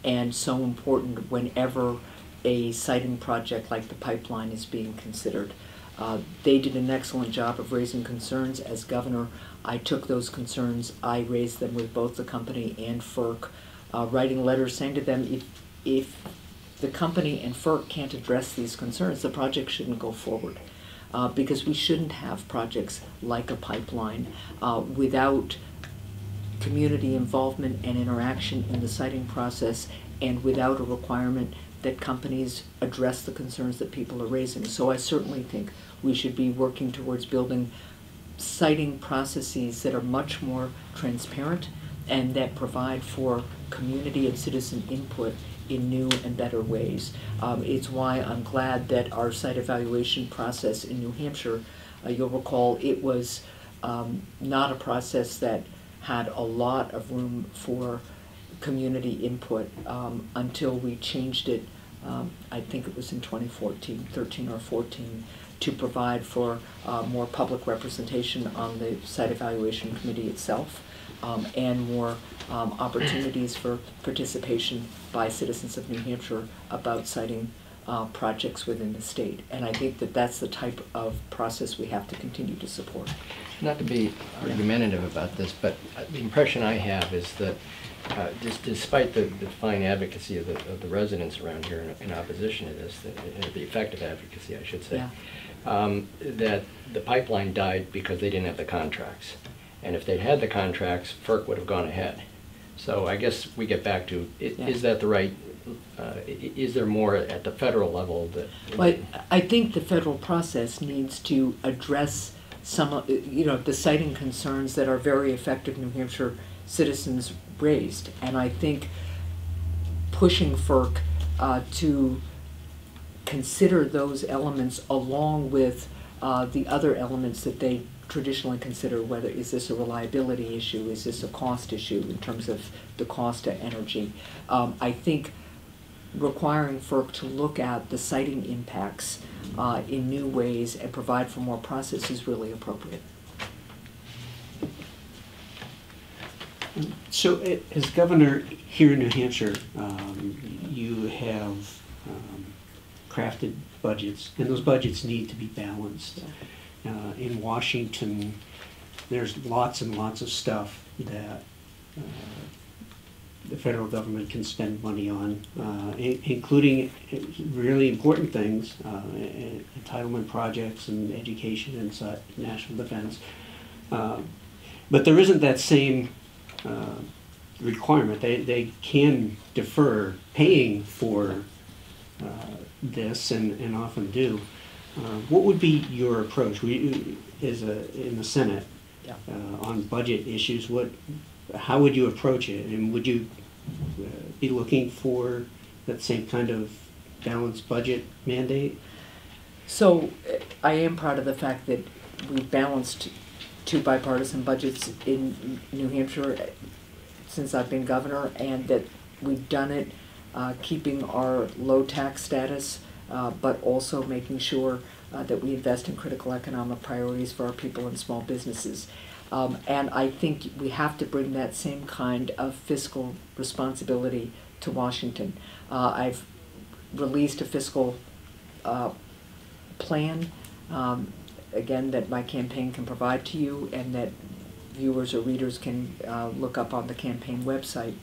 and so important whenever a siting project like the pipeline is being considered. Uh, they did an excellent job of raising concerns. As governor, I took those concerns, I raised them with both the company and FERC, uh, writing letters saying to them, if, if the company and FERC can't address these concerns, the project shouldn't go forward. Uh, because we shouldn't have projects like a pipeline uh, without community involvement and interaction in the siting process and without a requirement that companies address the concerns that people are raising. So I certainly think we should be working towards building siting processes that are much more transparent and that provide for community and citizen input in new and better ways. Um, it's why I'm glad that our site evaluation process in New Hampshire, uh, you'll recall, it was um, not a process that had a lot of room for community input um, until we changed it, um, I think it was in 2014, 13 or 14, to provide for uh, more public representation on the site evaluation committee itself um, and more um, opportunities for participation by citizens of New Hampshire about siting uh, projects within the state. And I think that that's the type of process we have to continue to support. Not to be argumentative about this, but uh, the impression I have is that uh, dis- despite the the fine advocacy of the, of the residents around here in- in opposition to this, the- the effective advocacy, I should say, Yeah. um, that the pipeline died because they didn't have the contracts. And if they'd had the contracts, FERC would have gone ahead. So I guess we get back to, i- Yeah. is that the right, uh, is there more at the federal level that? But I think the federal process needs to address some, of you know, the siting concerns that our very effective New Hampshire citizens raised. And I think pushing FERC uh, to consider those elements along with uh, the other elements that they traditionally consider, whether is this a reliability issue, is this a cost issue in terms of the cost of energy. Um, I think requiring FERC to look at the siting impacts uh, in new ways and provide for more process is really appropriate. So eh, as governor here in New Hampshire, um, you have um, crafted budgets, and those budgets need to be balanced. Uh, In Washington, there's lots and lots of stuff that uh, the federal government can spend money on, uh, including really important things, uh, entitlement projects and education and such, national defense. Uh, But there isn't that same uh, requirement. They, they can defer paying for uh, this and, and often do. Uh, What would be your approach? We, as a, in the Senate, Yeah. uh, on budget issues, what, how would you approach it? And would you uh, be looking for that same kind of balanced budget mandate? So I am proud of the fact that we balanced two bipartisan budgets in New Hampshire since I've been governor, and that we've done it uh, keeping our low tax status, uh, but also making sure uh, that we invest in critical economic priorities for our people and small businesses. Um, and I think we have to bring that same kind of fiscal responsibility to Washington. Uh, I've released a fiscal uh, plan, um, again, that my campaign can provide to you and that viewers or readers can uh, look up on the campaign website.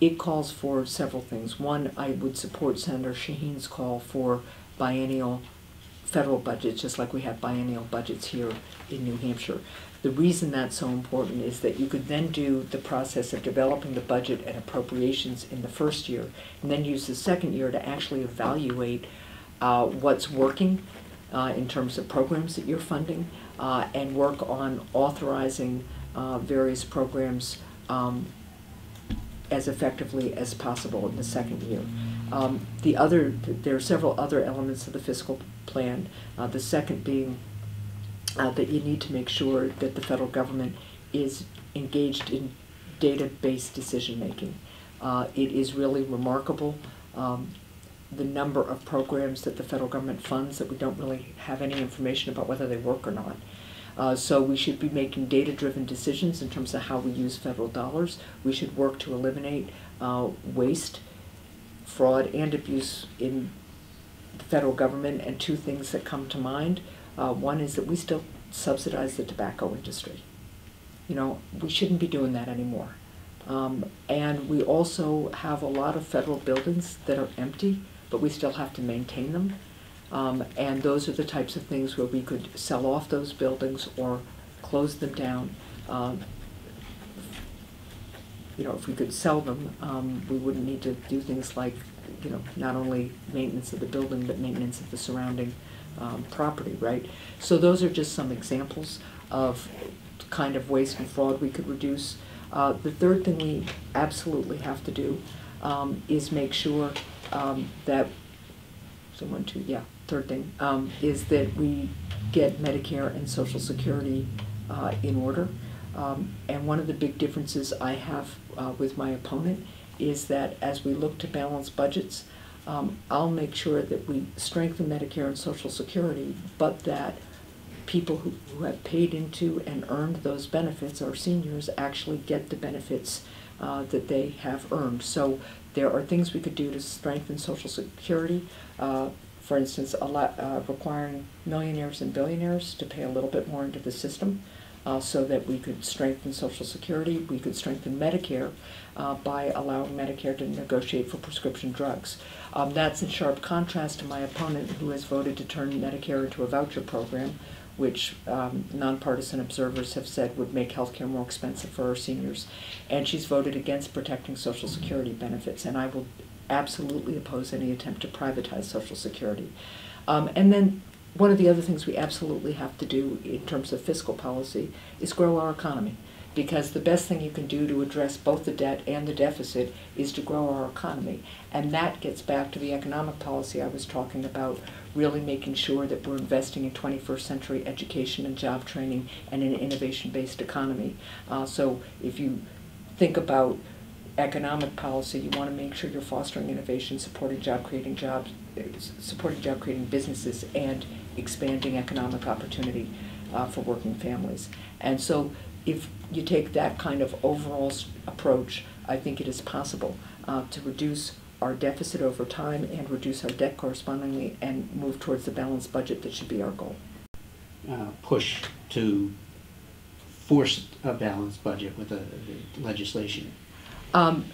It calls for several things. One, I would support Senator Shaheen's call for biennial federal budgets, just like we have biennial budgets here in New Hampshire. The reason that's so important is that you could then do the process of developing the budget and appropriations in the first year, and then use the second year to actually evaluate uh, what's working uh, in terms of programs that you're funding, uh, and work on authorizing uh, various programs um, as effectively as possible in the second year. Um, the other, there are several other elements of the fiscal plan. Uh, the second being uh, that you need to make sure that the federal government is engaged in data-based decision-making. Uh, it is really remarkable um, the number of programs that the federal government funds that we don't really have any information about whether they work or not. Uh, so we should be making data-driven decisions in terms of how we use federal dollars. We should work to eliminate uh, waste, fraud, and abuse in the federal government. And two things that come to mind. Uh, one is that we still subsidize the tobacco industry. You know, we shouldn't be doing that anymore. Um, and we also have a lot of federal buildings that are empty, but we still have to maintain them. Um, and those are the types of things where we could sell off those buildings or close them down. Um, you know, if we could sell them, um, we wouldn't need to do things like, you know, not only maintenance of the building, but maintenance of the surrounding um, property, right? So those are just some examples of kind of waste and fraud we could reduce. Uh, the third thing we absolutely have to do um, is make sure um, that, so one, two, yeah, third thing, um, is that we get Medicare and Social Security uh, in order. Um, and one of the big differences I have uh, with my opponent is that as we look to balance budgets, um, I'll make sure that we strengthen Medicare and Social Security, but that people who, who have paid into and earned those benefits, our seniors, actually get the benefits uh, that they have earned. So there are things we could do to strengthen Social Security. Uh, for instance, a lot, uh, requiring millionaires and billionaires to pay a little bit more into the system uh, so that we could strengthen Social Security. We could strengthen Medicare uh, by allowing Medicare to negotiate for prescription drugs. Um, that's in sharp contrast to my opponent who has voted to turn Medicare into a voucher program, which um, nonpartisan observers have said would make healthcare more expensive for our seniors. And she's voted against protecting Social Security benefits, and I will absolutely oppose any attempt to privatize Social Security. Um, and then one of the other things we absolutely have to do in terms of fiscal policy is grow our economy. because the best thing you can do to address both the debt and the deficit is to grow our economy. And that gets back to the economic policy I was talking about, really making sure that we're investing in 21st century education and job training and an innovation-based economy. Uh, so if you think about economic policy, you want to make sure you're fostering innovation, supporting job creating jobs, supporting job creating businesses, and expanding economic opportunity uh, for working families. And so, if you take that kind of overall approach, I think it is possible uh, to reduce our deficit over time and reduce our debt correspondingly and move towards the balanced budget that should be our goal. uh, push to force a balanced budget with a legislation. Um,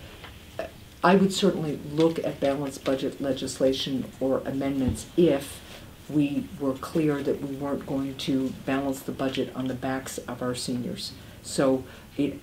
I would certainly look at balanced budget legislation or amendments if we were clear that we weren't going to balance the budget on the backs of our seniors. So it,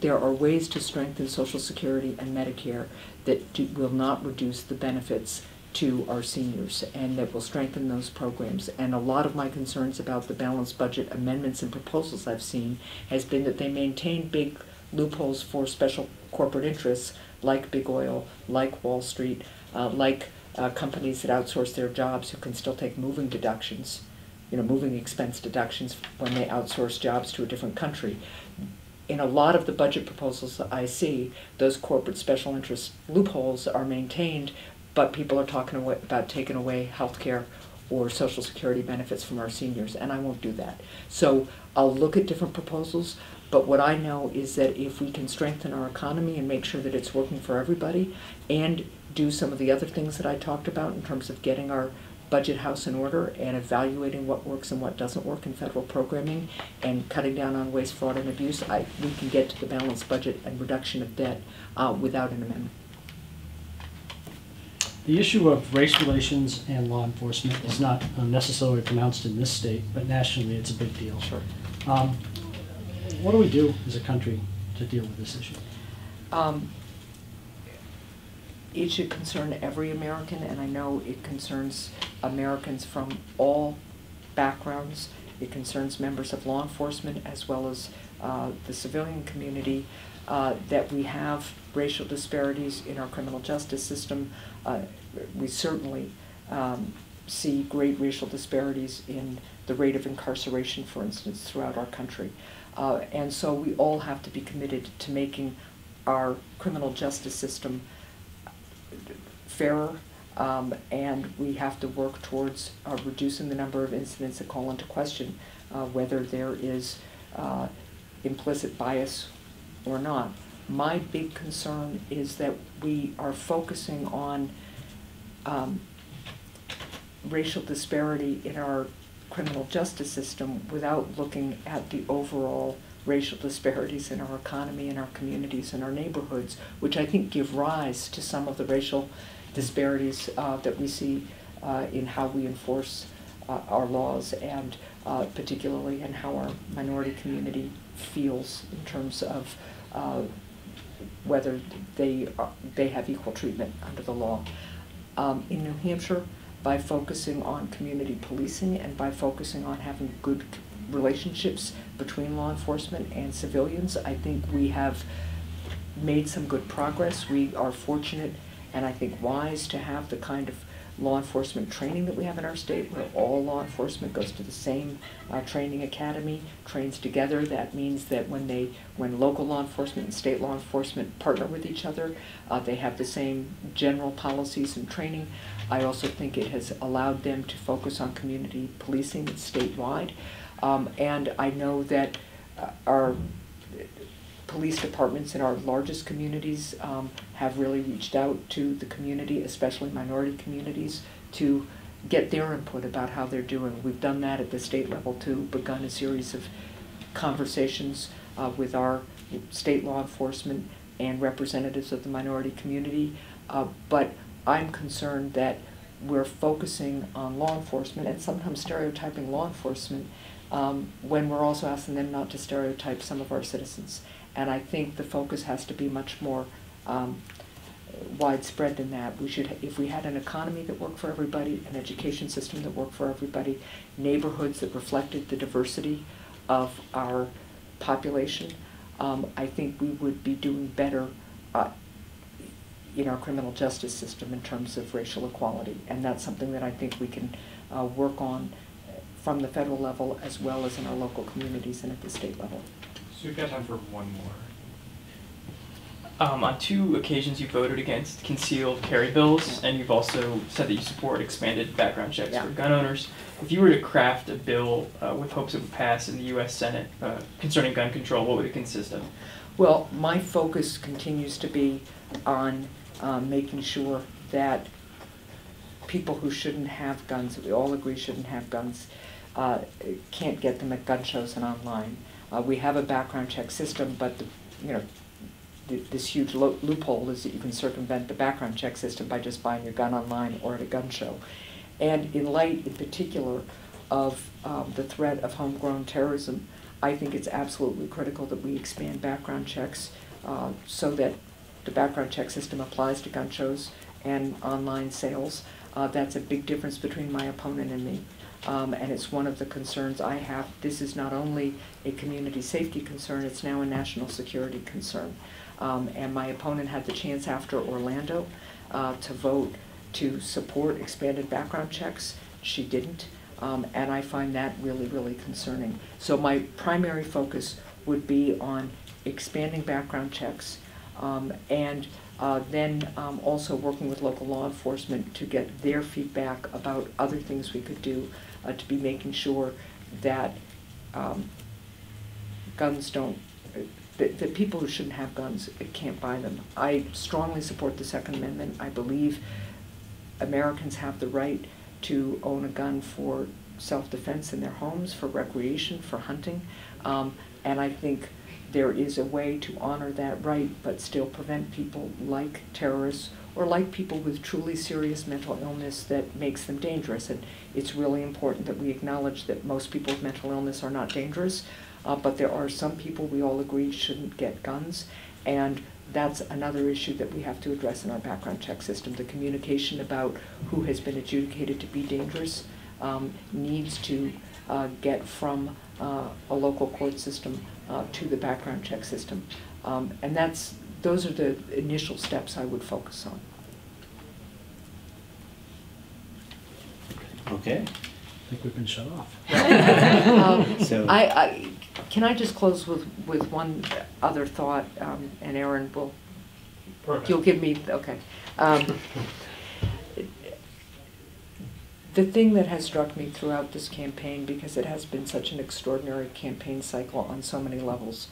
there are ways to strengthen Social Security and Medicare that do, will not reduce the benefits to our seniors and that will strengthen those programs. And a lot of my concerns about the balanced budget amendments and proposals I've seen has been that they maintain big loopholes for special corporate interests like big oil, like Wall Street, uh, like uh, companies that outsource their jobs who can still take moving deductions, you know, moving expense deductions when they outsource jobs to a different country. In a lot of the budget proposals that I see, those corporate special interest loopholes are maintained, but people are talking about taking away health care or social security benefits from our seniors, and I won't do that. So I'll look at different proposals, but what I know is that if we can strengthen our economy and make sure that it's working for everybody, and do some of the other things that I talked about in terms of getting our budget house in order and evaluating what works and what doesn't work in federal programming and cutting down on waste, fraud, and abuse, I, we can get to the balanced budget and reduction of debt uh, without an amendment. The issue of race relations and law enforcement is not necessarily pronounced in this state, but nationally, it's a big deal. Sure. Um, What do we do as a country to deal with this issue? Um, it should concern every American, and I know it concerns Americans from all backgrounds. It concerns members of law enforcement as well as uh, the civilian community, uh, that we have racial disparities in our criminal justice system. Uh, we certainly um, see great racial disparities in the rate of incarceration, for instance, throughout our country. Uh, and so we all have to be committed to making our criminal justice system fairer, um, and we have to work towards uh, reducing the number of incidents that call into question uh, whether there is uh, implicit bias or not. My big concern is that we are focusing on um, racial disparity in our criminal justice system without looking at the overall racial disparities in our economy, in our communities, in our neighborhoods, which I think give rise to some of the racial disparities uh, that we see uh, in how we enforce uh, our laws and uh, particularly in how our minority community feels in terms of uh, whether they, are, they have equal treatment under the law. Um, in New Hampshire, by focusing on community policing and by focusing on having good relationships between law enforcement and civilians, I think we have made some good progress. We are fortunate and I think wise to have the kind of law enforcement training that we have in our state, where all law enforcement goes to the same uh, training academy, trains together. That means that when they, when local law enforcement and state law enforcement partner with each other, uh, they have the same general policies and training. I also think it has allowed them to focus on community policing statewide. Um, and I know that uh, our police departments in our largest communities um, have really reached out to the community, especially minority communities, to get their input about how they're doing. We've done that at the state level too, begun a series of conversations uh, with our state law enforcement and representatives of the minority community. Uh, but I'm concerned that we're focusing on law enforcement and sometimes stereotyping law enforcement um, when we're also asking them not to stereotype some of our citizens. And I think the focus has to be much more um, widespread than that. We should, if we had an economy that worked for everybody, an education system that worked for everybody, neighborhoods that reflected the diversity of our population, um, I think we would be doing better uh, in our criminal justice system in terms of racial equality. And that's something that I think we can uh, work on from the federal level as well as in our local communities and at the state level. So we've got time for one more. Um, on two occasions, you voted against concealed carry bills, and you've also said that you support expanded background checks Yeah. for gun owners. If you were to craft a bill uh, with hopes it would pass in the U.S. Senate uh, concerning gun control, what would it consist of? Well, my focus continues to be on um, making sure that people who shouldn't have guns, that we all agree shouldn't have guns, uh, can't get them at gun shows and online. Uh, we have a background check system, but the, you know, th- this huge lo- loophole is that you can circumvent the background check system by just buying your gun online or at a gun show. And in light, in particular, of um, the threat of homegrown terrorism, I think it's absolutely critical that we expand background checks uh, so that the background check system applies to gun shows and online sales. Uh, that's a big difference between my opponent and me. Um, and it's one of the concerns I have. This is not only a community safety concern, it's now a national security concern. Um, and my opponent had the chance after Orlando uh, to vote to support expanded background checks. She didn't. Um, and I find that really, really concerning. So my primary focus would be on expanding background checks um, and uh, then um, also working with local law enforcement to get their feedback about other things we could do uh, to be making sure that um, guns don't, that, that people who shouldn't have guns can't buy them. I strongly support the Second Amendment. I believe Americans have the right to own a gun for self-defense in their homes, for recreation, for hunting. Um, and I think there is a way to honor that right, but still prevent people like terrorists or like people with truly serious mental illness that makes them dangerous. And it's really important that we acknowledge that most people with mental illness are not dangerous, uh, but there are some people we all agree shouldn't get guns. And that's another issue that we have to address in our background check system. The communication about who has been adjudicated to be dangerous um, needs to uh, get from uh, a local court system uh, to the background check system. Um, and that's, those are the initial steps I would focus on. Okay, I think we've been shut off. Um, so. I, I, can I just close with, with one other thought, um, and Aaron will, Perfect. you'll give me, okay. Um, The thing that has struck me throughout this campaign, because it has been such an extraordinary campaign cycle on so many levels,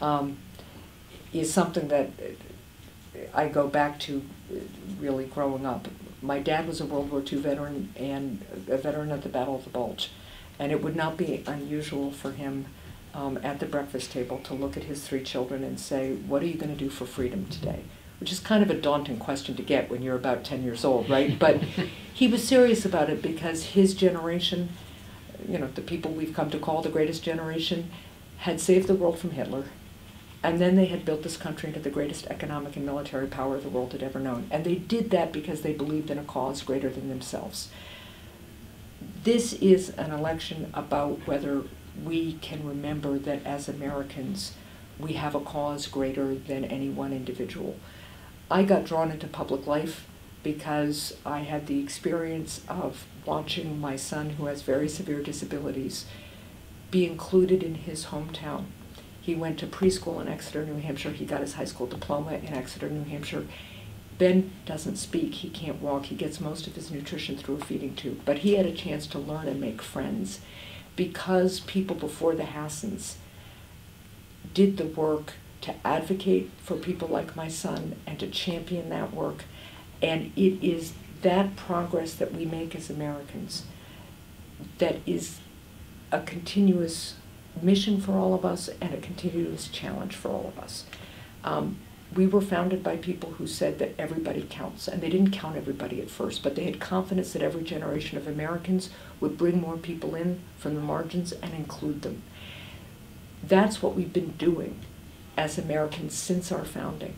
um, is something that I go back to really growing up. My dad was a World War II veteran and a veteran at the Battle of the Bulge. And it would not be unusual for him um, at the breakfast table to look at his three children and say, What are you going to do for freedom today? Which is kind of a daunting question to get when you're about 10 years old, right? But he was serious about it because his generation, you know, the people we've come to call the greatest generation, had saved the world from Hitler. And then they had built this country into the greatest economic and military power the world had ever known. And they did that because they believed in a cause greater than themselves. This is an election about whether we can remember that as Americans, we have a cause greater than any one individual. I got drawn into public life because I had the experience of watching my son, who has very severe disabilities, be included in his hometown. He went to preschool in Exeter, New Hampshire. He got his high school diploma in Exeter, New Hampshire. Ben doesn't speak, he can't walk, he gets most of his nutrition through a feeding tube, but he had a chance to learn and make friends because people before the Hassans did the work to advocate for people like my son and to champion that work. And it is that progress that we make as Americans that is a continuous mission for all of us and a continuous challenge for all of us. Um, we were founded by people who said that everybody counts, and they didn't count everybody at first, but they had confidence that every generation of Americans would bring more people in from the margins and include them. That's what we've been doing as Americans since our founding,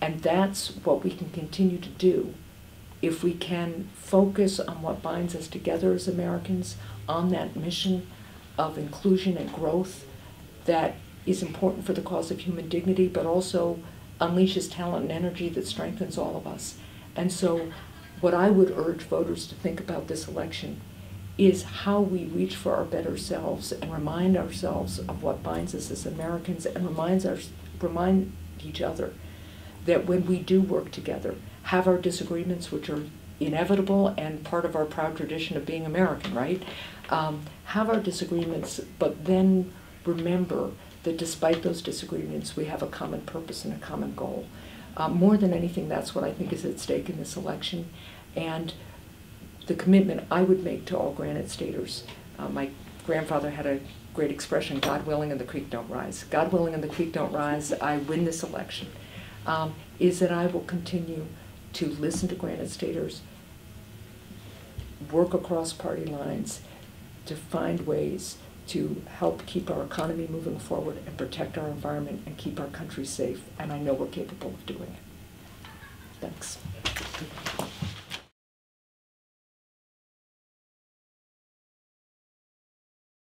and that's what we can continue to do if we can focus on what binds us together as Americans, on that mission of inclusion and growth that is important for the cause of human dignity, but also unleashes talent and energy that strengthens all of us. And so, what I would urge voters to think about this election is how we reach for our better selves and remind ourselves of what binds us as Americans and reminds our, remind each other that when we do work together, have our disagreements, which are inevitable and part of our proud tradition of being American, right? Um, have our disagreements, but then remember that despite those disagreements, we have a common purpose and a common goal. Uh, more than anything, that's what I think is at stake in this election. And the commitment I would make to all Granite Staters. Uh, my grandfather had a great expression, God willing and the creek don't rise. God willing and the creek don't rise, I win this election. Um, is that I will continue to listen to Granite Staters, work across party lines to find ways to help keep our economy moving forward and protect our environment and keep our country safe. And I know we're capable of doing it. Thanks.